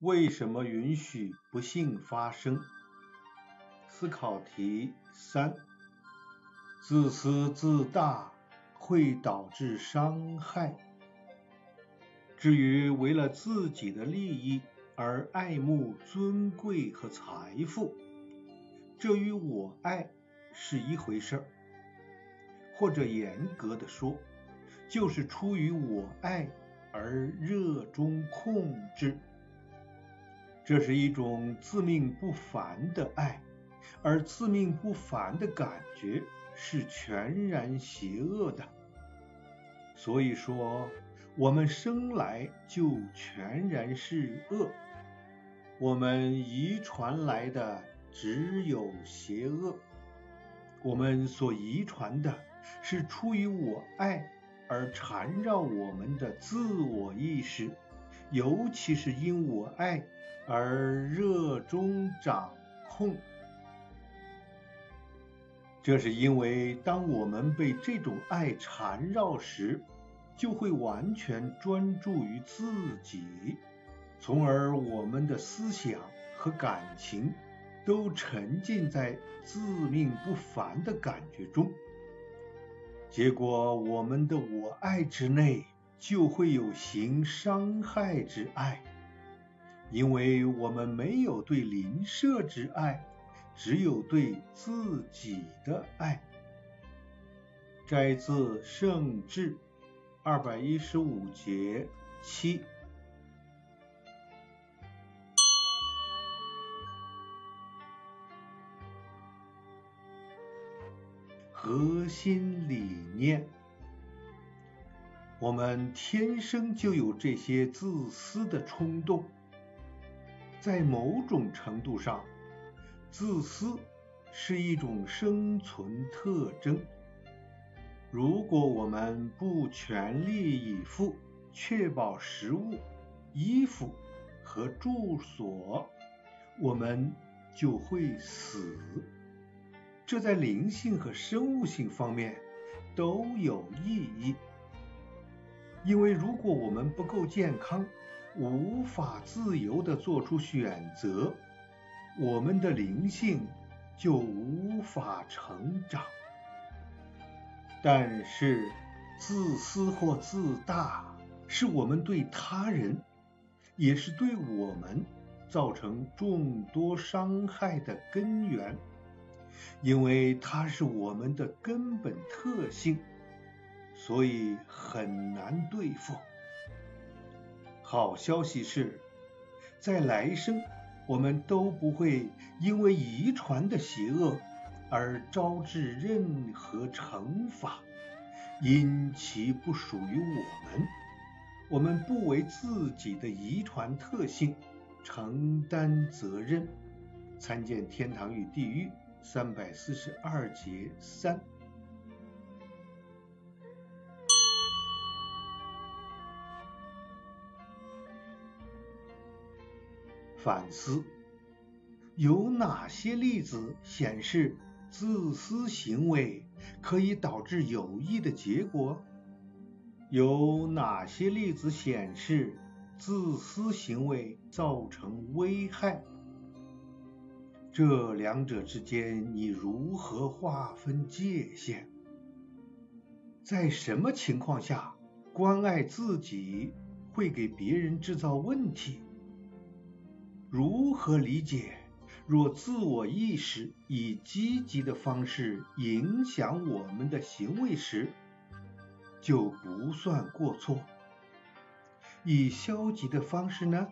为什么允许不幸发生？思考题三：自私自大会导致伤害。至于为了自己的利益而爱慕尊贵和财富，这与我爱是一回事儿。或者严格的说，就是出于我爱而热衷控制。这是一种自命不凡的爱，而自命不凡的感觉是全然邪恶的。所以说，我们生来就全然是恶，我们遗传来的只有邪恶，我们所遗传的是出于我爱而缠绕我们的自我意识，尤其是因我爱。而热衷掌控，这是因为当我们被这种爱缠绕时，就会完全专注于自己，从而我们的思想和感情都沉浸在自命不凡的感觉中，结果我们的我爱之内就会有行伤害之爱。因为我们没有对邻舍之爱，只有对自己的爱。摘自《圣智》二百一十五节七。核心理念：我们天生就有这些自私的冲动。在某种程度上，自私是一种生存特征。如果我们不全力以赴确保食物、衣服和住所，我们就会死。这在灵性和生物性方面都有意义。因为如果我们不够健康，无法自由地做出选择，我们的灵性就无法成长。但是，自私或自大是我们对他人，也是对我们造成众多伤害的根源，因为它是我们的根本特性，所以很难对付。好消息是，在来生，我们都不会因为遗传的邪恶而招致任何惩罚，因其不属于我们。我们不为自己的遗传特性承担责任。参见《天堂与地狱》三百四十二节三。反思：有哪些例子显示自私行为可以导致有益的结果？有哪些例子显示自私行为造成危害？这两者之间你如何划分界限？在什么情况下关爱自己会给别人制造问题？如何理解？若自我意识以积极的方式影响我们的行为时，就不算过错；以消极的方式呢？